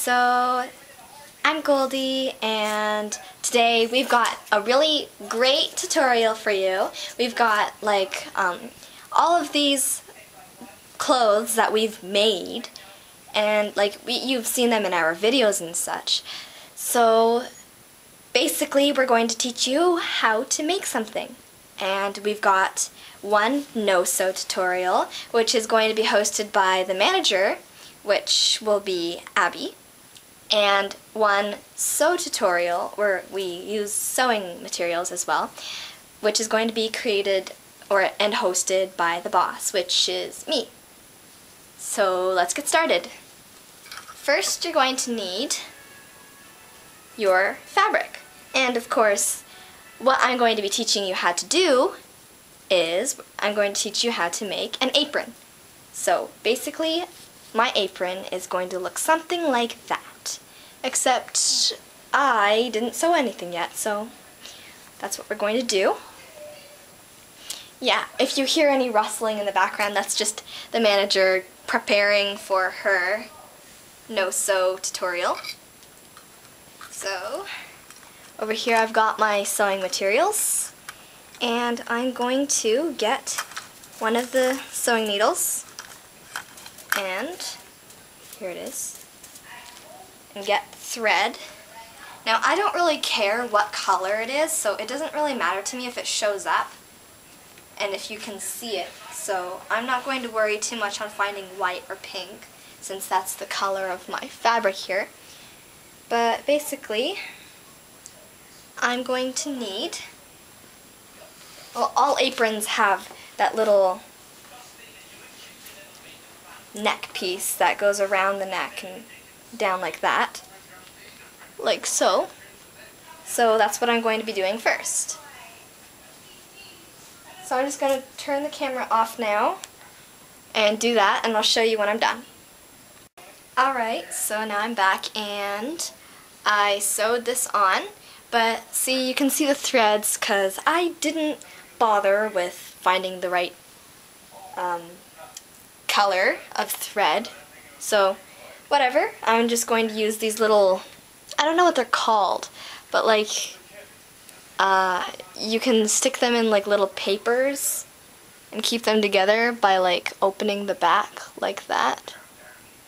So I'm Goldie and today we've got a really great tutorial for you. We've got like um, all of these clothes that we've made and like we, you've seen them in our videos and such. So basically we're going to teach you how to make something and we've got one no-sew tutorial which is going to be hosted by the manager which will be Abby, and one sew tutorial where we use sewing materials as well, which is going to be created or and hosted by the boss, which is me. So let's get started. First you're going to need your fabric. And of course, what I'm going to be teaching you how to do is I'm going to teach you how to make an apron. So basically, my apron is going to look something like that. Except I didn't sew anything yet, so that's what we're going to do. Yeah, if you hear any rustling in the background, that's just the manager preparing for her no-sew tutorial. So, over here I've got my sewing materials, and I'm going to get one of the sewing needles and here it is and get thread. Now I don't really care what color it is so it doesn't really matter to me if it shows up and if you can see it. So I'm not going to worry too much on finding white or pink since that's the color of my fabric here. But basically I'm going to need well all aprons have that little neck piece that goes around the neck and down like that, like so. So that's what I'm going to be doing first. So I'm just going to turn the camera off now and do that and I'll show you when I'm done. Alright, so now I'm back and I sewed this on, but see you can see the threads because I didn't bother with finding the right um, color of thread. So whatever, I'm just going to use these little, I don't know what they're called, but like uh, you can stick them in like little papers and keep them together by like opening the back like that.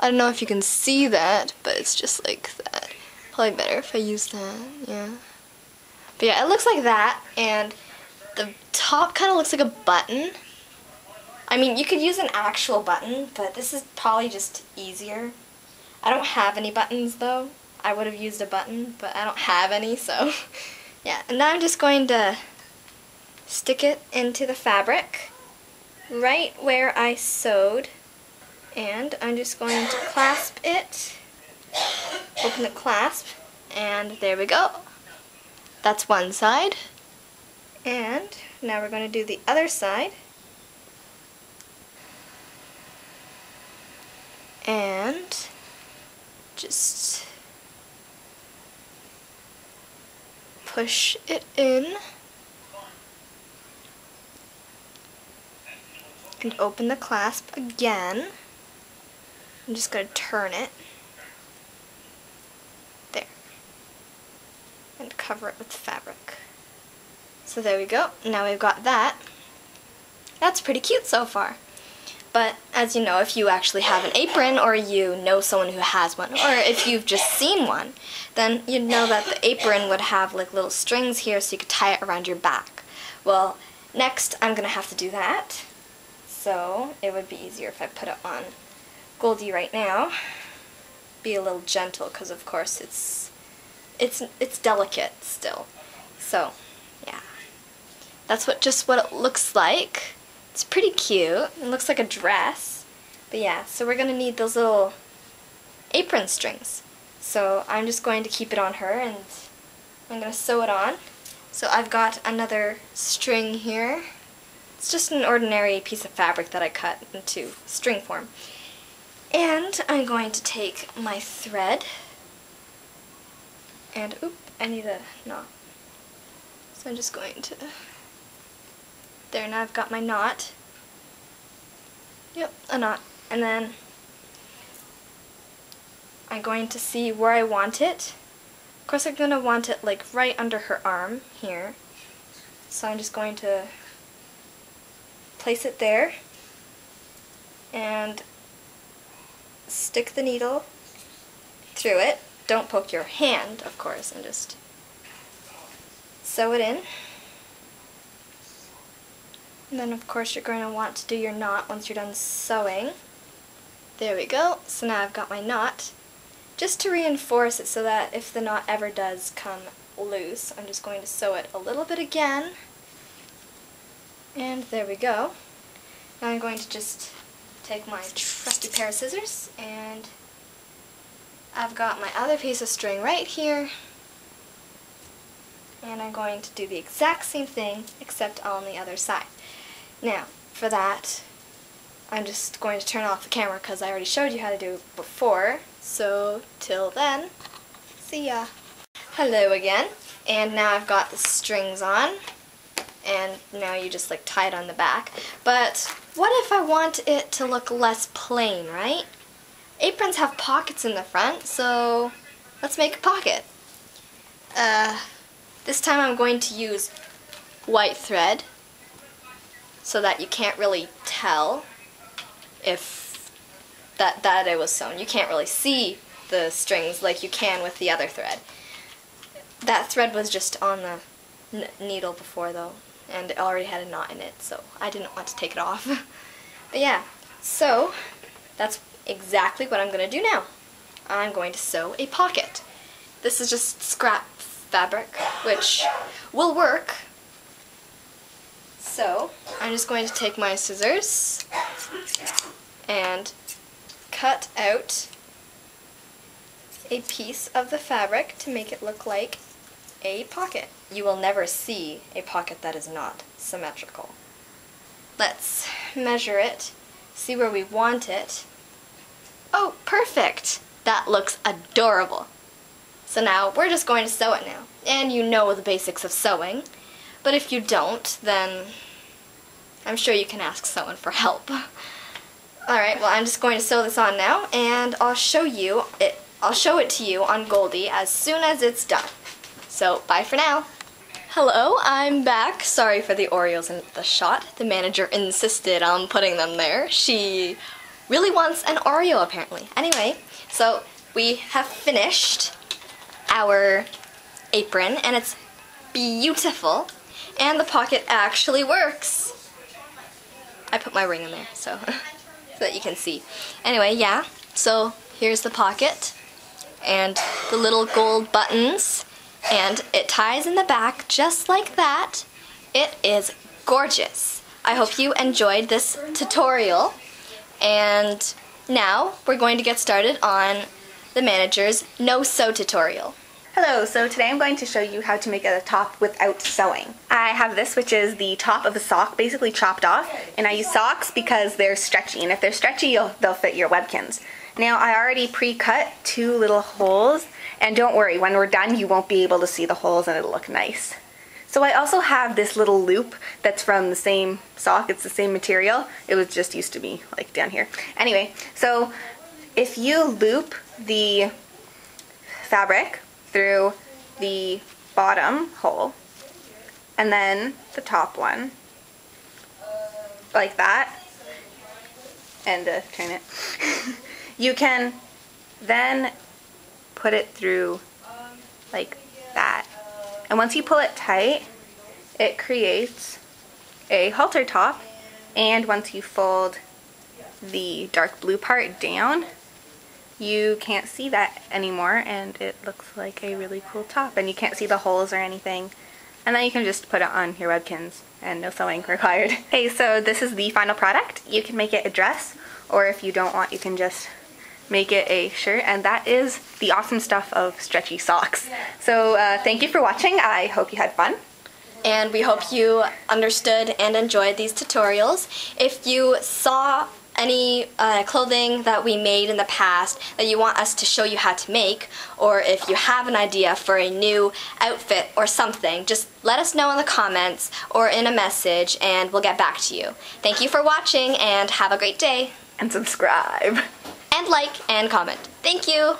I don't know if you can see that, but it's just like that. Probably better if I use that, yeah. But yeah, it looks like that, and the top kind of looks like a button, I mean, you could use an actual button, but this is probably just easier. I don't have any buttons, though. I would have used a button, but I don't have any, so... yeah, and now I'm just going to stick it into the fabric right where I sewed. And I'm just going to clasp it, open the clasp, and there we go. That's one side. And now we're going to do the other side. and just push it in and open the clasp again. I'm just going to turn it there and cover it with fabric. So there we go. Now we've got that. That's pretty cute so far. But as you know, if you actually have an apron or you know someone who has one, or if you've just seen one, then you'd know that the apron would have like little strings here so you could tie it around your back. Well, next I'm going to have to do that. So it would be easier if I put it on Goldie right now. Be a little gentle because of course it's it's it's delicate still. So, yeah. That's what just what it looks like. It's pretty cute. It looks like a dress. But yeah, so we're going to need those little apron strings. So I'm just going to keep it on her and I'm going to sew it on. So I've got another string here. It's just an ordinary piece of fabric that I cut into string form. And I'm going to take my thread and, oop, I need a knot. So I'm just going to there, now I've got my knot. Yep, a knot. And then I'm going to see where I want it. Of course I'm going to want it like right under her arm here. So I'm just going to place it there and stick the needle through it. Don't poke your hand, of course, and just sew it in. And then of course you're going to want to do your knot once you're done sewing. There we go. So now I've got my knot. Just to reinforce it so that if the knot ever does come loose, I'm just going to sew it a little bit again. And there we go. Now I'm going to just take my trusty pair of scissors and I've got my other piece of string right here and I'm going to do the exact same thing except on the other side. Now, for that, I'm just going to turn off the camera because I already showed you how to do it before. So, till then, see ya. Hello again. And now I've got the strings on. And now you just like tie it on the back. But what if I want it to look less plain, right? Aprons have pockets in the front, so let's make a pocket. Uh, this time I'm going to use white thread so that you can't really tell if that, that it was sewn. You can't really see the strings like you can with the other thread. That thread was just on the needle before though, and it already had a knot in it, so I didn't want to take it off. but yeah, so that's exactly what I'm going to do now. I'm going to sew a pocket. This is just scrap fabric, which will work. So, I'm just going to take my scissors and cut out a piece of the fabric to make it look like a pocket. You will never see a pocket that is not symmetrical. Let's measure it, see where we want it. Oh, perfect! That looks adorable. So now we're just going to sew it now. And you know the basics of sewing. But if you don't, then I'm sure you can ask someone for help. Alright, well I'm just going to sew this on now and I'll show you it I'll show it to you on Goldie as soon as it's done. So bye for now. Hello, I'm back. Sorry for the Oreos in the shot. The manager insisted on putting them there. She really wants an Oreo apparently. Anyway, so we have finished our apron and it's beautiful and the pocket actually works. I put my ring in there so, so that you can see. Anyway, yeah, so here's the pocket and the little gold buttons and it ties in the back just like that. It is gorgeous. I hope you enjoyed this tutorial and now we're going to get started on the manager's no sew tutorial. Hello, so today I'm going to show you how to make a top without sewing. I have this which is the top of a sock basically chopped off and I use socks because they're stretchy and if they're stretchy they'll fit your webkinz. Now I already pre-cut two little holes and don't worry when we're done you won't be able to see the holes and it'll look nice. So I also have this little loop that's from the same sock, it's the same material. It was just used to be like down here. Anyway, so if you loop the fabric through the bottom hole and then the top one like that and uh, turn it. You can then put it through like that. And once you pull it tight it creates a halter top and once you fold the dark blue part down you can't see that anymore and it looks like a really cool top and you can't see the holes or anything and then you can just put it on your webkinz and no sewing required. hey so this is the final product. You can make it a dress or if you don't want you can just make it a shirt and that is the awesome stuff of stretchy socks. So uh, thank you for watching. I hope you had fun. And we hope you understood and enjoyed these tutorials. If you saw any uh, clothing that we made in the past that you want us to show you how to make, or if you have an idea for a new outfit or something, just let us know in the comments or in a message and we'll get back to you. Thank you for watching and have a great day. And subscribe. And like and comment. Thank you.